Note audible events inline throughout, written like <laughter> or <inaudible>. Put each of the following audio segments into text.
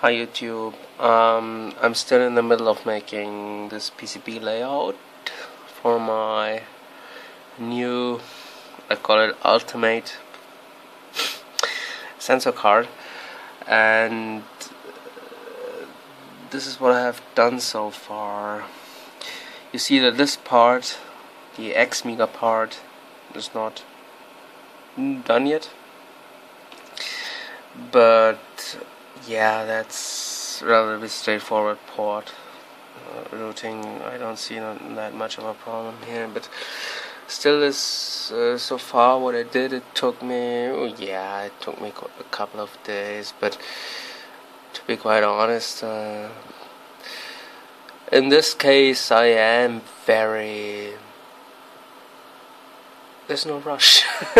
Hi YouTube. Um, I'm still in the middle of making this PCB layout for my new, I call it Ultimate <laughs> sensor card, and uh, this is what I have done so far. You see that this part, the XMega part, is not done yet, but yeah, that's relatively straightforward port uh, routing. I don't see not, that much of a problem here, but still, is uh, so far what I did. It took me, oh, yeah, it took me a couple of days, but to be quite honest, uh, in this case, I am very. There's no rush. <laughs>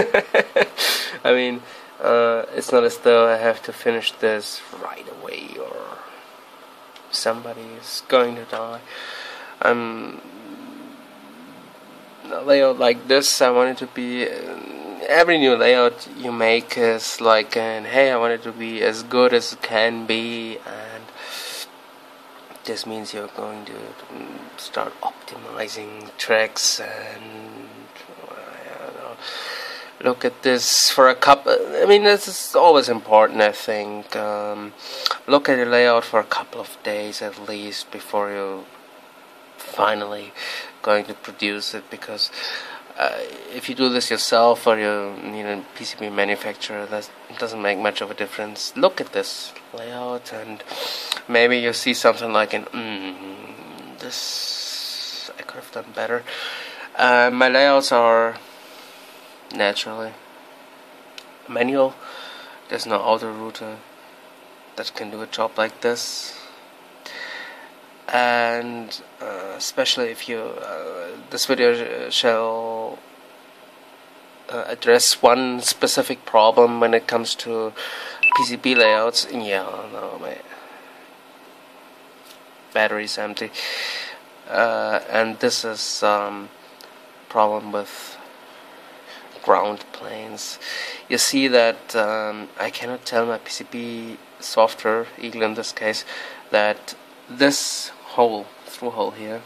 I mean uh, it's not as though I have to finish this right away or somebody is going to die. I'm layout like this. I want it to be. Uh, every new layout you make is like, and hey, I want it to be as good as it can be, and this means you're going to start optimizing tracks and look at this for a couple. I mean, this is always important. I think um, look at your layout for a couple of days at least before you finally going to produce it because. Uh, if you do this yourself or you need a PCB manufacturer, that doesn't make much of a difference. Look at this layout, and maybe you see something like an mm, this I could have done better. Uh, my layouts are naturally. Manual, there's no auto router that can do a job like this. And uh, especially if you, uh, this video shall uh, address one specific problem when it comes to PCB layouts. Yeah, no, my battery's empty. Uh, and this is um, problem with ground planes. You see that um, I cannot tell my PCB software, Eagle in this case, that this hole, through hole here,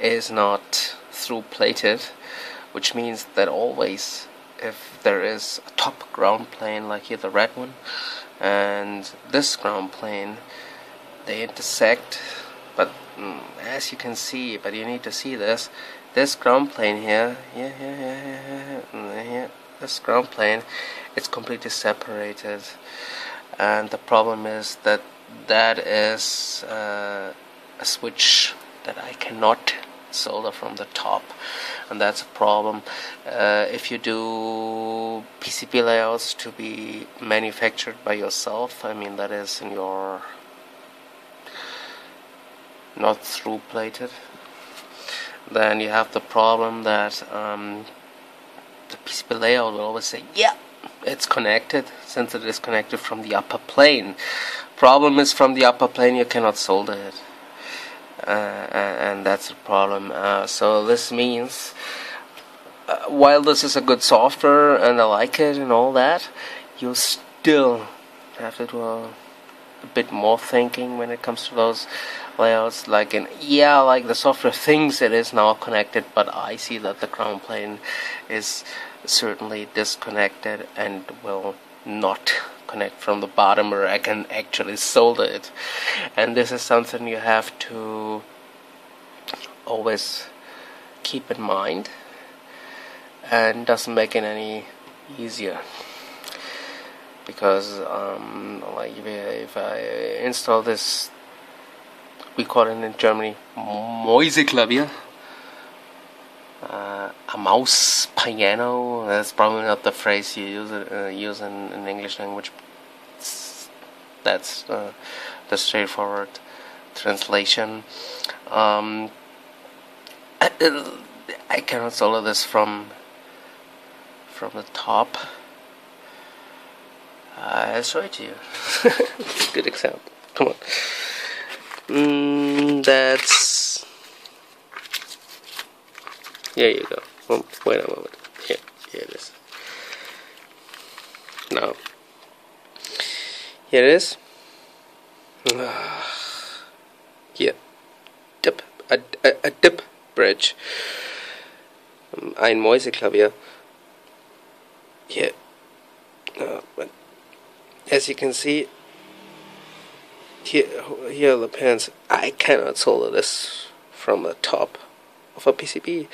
is not through plated, which means that always if there is a top ground plane like here the red one and this ground plane they intersect as you can see but you need to see this. This ground plane here, yeah, yeah, yeah, yeah, yeah, here, this ground plane, it's completely separated, and the problem is that that is uh, a switch that I cannot solder from the top, and that's a problem. Uh, if you do PCB layouts to be manufactured by yourself, I mean that is in your not through plated then you have the problem that um, the PCB layout will always say, yeah, it's connected since it is connected from the upper plane. Problem is from the upper plane you cannot solder it. Uh, and that's the problem. Uh, so this means, uh, while this is a good software and I like it and all that, you still have to do a, a bit more thinking when it comes to those layouts like in yeah like the software thinks it is now connected but I see that the ground plane is certainly disconnected and will not connect from the bottom or I can actually solder it. And this is something you have to always keep in mind and doesn't make it any easier. Because um, like if I install this we call it in Germany Mäuseklavier. Uh, a mouse piano. That's probably not the phrase you use uh, use in, in English language. That's uh, the straightforward translation. Um, I, <coughs> I cannot solve this from from the top. I'll show it to you. <laughs> Good example. Come on. Mm, that's. There you go. Oh, wait a moment. Here, here it is. Now, here it is. <sighs> Hier. Dip. A, a, a dip bridge. Ein Mäuseklavier. Here. Uh, as you can see, here, here are the pins. I cannot solder this from the top of a PCB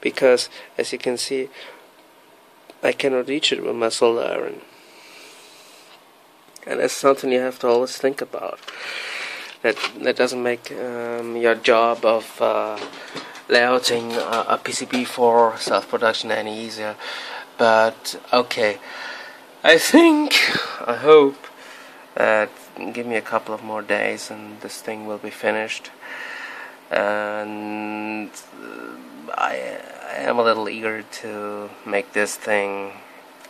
because, as you can see, I cannot reach it with my solder iron. And that's something you have to always think about. That that doesn't make um, your job of uh, layouting a, a PCB for self-production any easier. But okay, I think, I hope that give me a couple of more days and this thing will be finished. And I, I am a little eager to make this thing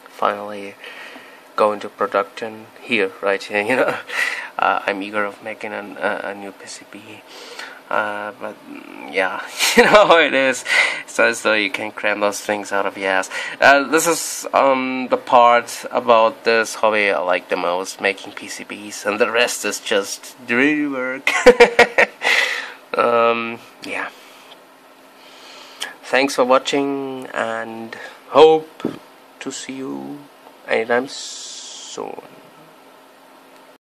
finally go into production here, right here. <laughs> You know, uh, I'm eager of making an, a new PCB. Uh, but yeah, <laughs> you know how it is. As though you can cram those things out of your ass. Uh, this is um, the part about this hobby I like the most, making PCBs, and the rest is just dirty work. <laughs> um, yeah. Thanks for watching, and hope to see you anytime soon.